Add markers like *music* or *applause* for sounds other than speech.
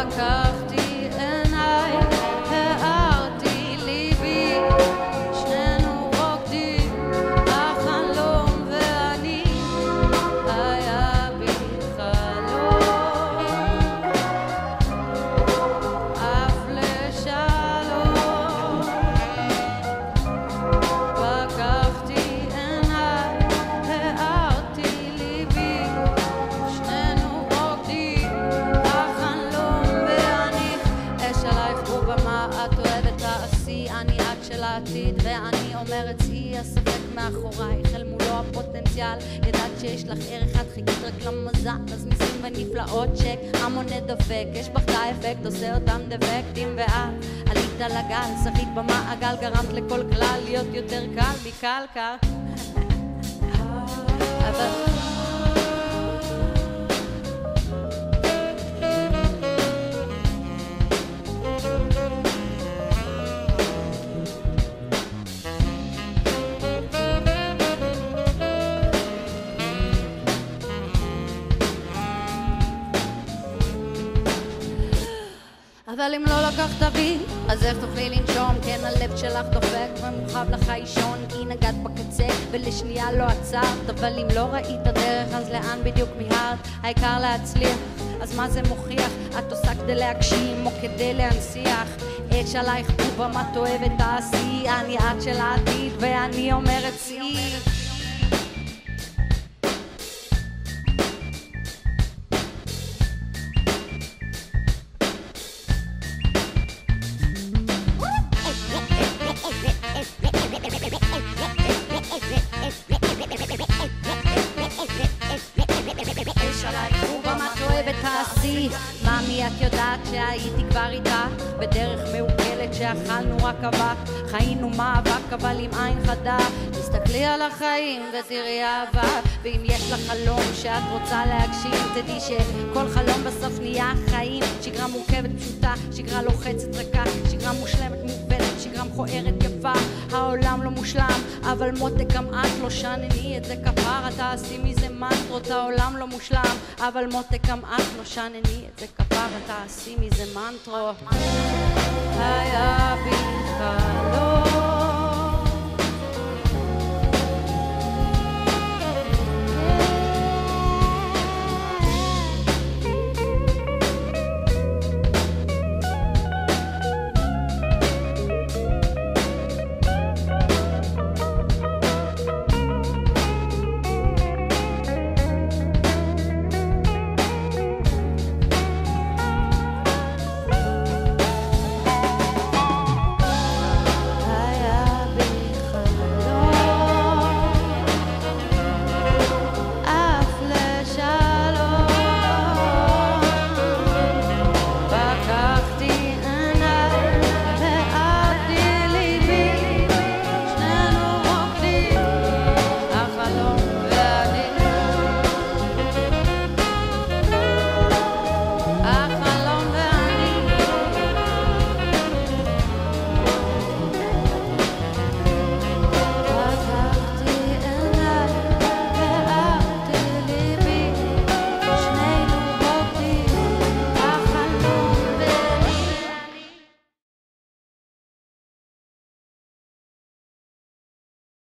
I come. של העתיד ואני אומרת צאי הספק מאחורייך אל מולו הפוטנציאל. ידעת שיש לך ערך את חיכית רק למזל אז ניסים ונפלאות שהמונה דופק יש בך את האפקט עושה אותם דפקטים ואת עלית לגל שחית במעגל גרמת לכל כלל להיות יותר קל מקלקר *laughs* אבל אבל אם לא לקחת בי, אז איך תוכלי לנשום? כן, הלב שלך דופק ומורחב לך אישון כי נגעת בקצה ולשנייה לא עצרת אבל אם לא ראית דרך אז לאן בדיוק מיהרת? העיקר להצליח אז מה זה מוכיח? את עושה כדי להגשים או כדי להנציח אש עלייך בובה מה את אוהבת תעשי אני את של העתיד ואני אומרת שיא תעשי מאמי את יודעת שהייתי כבר איתך בדרך מעוקלת שאכלנו רק אבק. חיינו מאבק אבל עם עין חדה. תסתכלי על החיים ותראי אהבה. ואם יש לך חלום שאת רוצה להגשים תדעי שכל חלום בסוף נהיה חיים. שגרה מורכבת פשוטה. שגרה לוחצת רכה שגרה מושלמת מובנת שגרה מכוערת יפה העולם לא מושלם אבל מותק גם את לא שנני את זה כפרה תעשי מזה מנטרות העולם לא מושלם אבל מותק גם את לא שנני את זה כפרה תעשי מזה מנטרות. היה